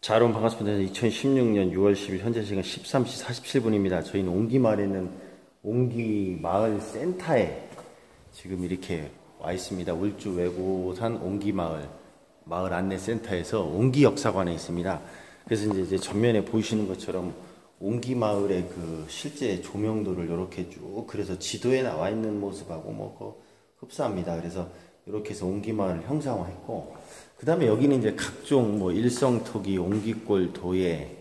자, 여러분 반갑습니다. 2016년 6월 10일 현재 시간 13시 47분입니다. 저희는 옹기 마을에 있는 옹기 마을 센터에 지금 이렇게 와 있습니다. 울주 외고산 옹기 마을 마을 안내 센터에서 옹기 역사관에 있습니다. 그래서 이제, 이제 전면에 보이시는 것처럼 옹기 마을의 그 실제 조명도를 이렇게 쭉 그래서 지도에 나와 있는 모습하고 뭐그 흡사합니다. 그래서 이렇게 해서 옹기마을을 형상화했고 그 다음에 여기는 이제 각종 뭐 일성토기, 옹기골, 도예,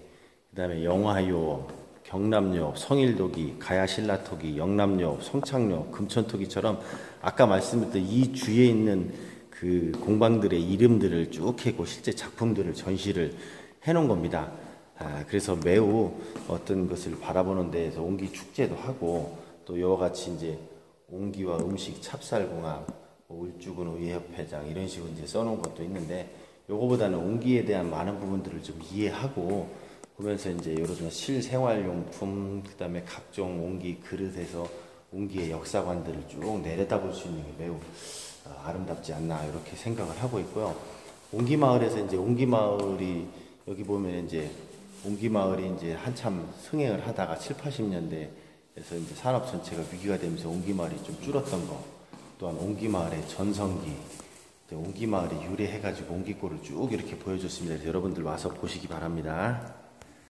그 다음에 영화요, 경남요, 성일도기, 가야신라토기, 영남요, 성창요, 금천토기처럼 아까 말씀드렸던 이 주에 있는 그 공방들의 이름들을 쭉 해고 실제 작품들을 전시를 해놓은 겁니다. 아, 그래서 매우 어떤 것을 바라보는 데에서 옹기 축제도 하고 또 이와 같이 이제 옹기와 음식 뭐 울주군 의회협회장 이런 식으로 이제 써놓은 것도 있는데 요거보다는 옹기에 대한 많은 부분들을 좀 이해하고 보면서 이제 가지 실생활용품 그다음에 각종 옹기 그릇에서 옹기의 역사관들을 쭉 내려다볼 수 있는 게 매우 어, 아름답지 않나 이렇게 생각을 하고 있고요. 옹기 마을에서 이제 옹기 마을이 여기 보면 이제 옹기 마을이 이제 한참 승행을 하다가 7, 80년대에서 이제 산업 전체가 위기가 되면서 옹기 마을이 좀 줄었던 거. 또한 옹기마을의 전성기, 옹기마을이 유래해가지고 옹기골을 쭉 이렇게 보여줬습니다. 여러분들 와서 보시기 바랍니다.